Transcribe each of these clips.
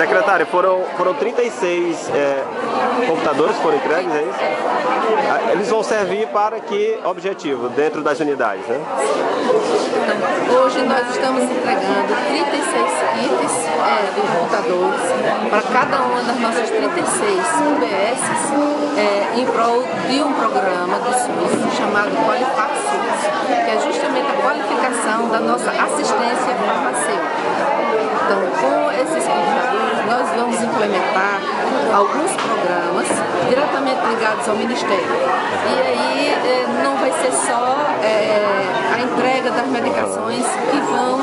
Secretária, foram, foram 36 é, computadores que foram entregues, é isso? Ah, Eles vão servir para que objetivo dentro das unidades, né? Hoje nós estamos entregando 36 kits é, de computadores para cada uma das nossas 36 UBSs é, em prol de um programa do SUS chamado Qualifax SUS, que é justamente a qualificação da nossa assistência farmacêutica. Então, com esses computadores, nós vamos implementar alguns programas diretamente ligados ao Ministério. E aí eh, não vai ser só eh, a entrega das medicações que vão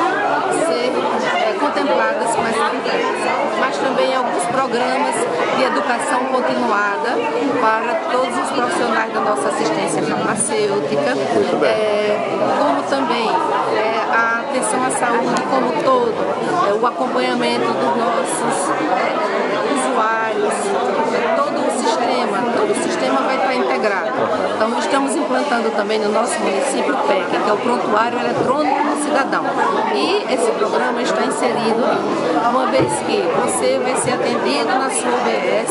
ser eh, contempladas com essas entregas, mas também alguns programas de educação continuada para todos os profissionais da nossa assistência farmacêutica, como também eh, a atenção à saúde como todo, eh, o acompanhamento dos nossos eh, usuários, todo o sistema, todo o sistema vai estar integrado. Então estamos implantando também no nosso município o PEC, que é o Prontuário Eletrônico do Cidadão. E esse programa está inserido uma vez que você vai ser atendido na sua UBS,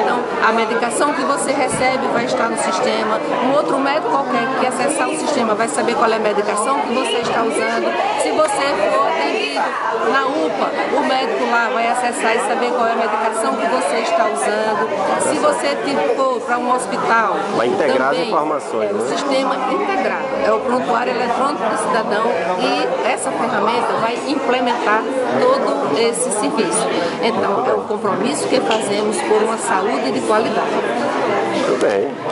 então a medicação que você recebe vai estar no sistema, um outro médico qualquer que acessar o sistema vai saber qual é a medicação que você está usando. Se você na UPA, o médico lá vai acessar e saber qual é a medicação que você está usando. Se você for para um hospital, Vai integrar as também informações, é o né? sistema integrado, é o prontuário eletrônico do cidadão e essa ferramenta vai implementar todo esse serviço. Então, é um compromisso que fazemos por uma saúde de qualidade. Muito bem.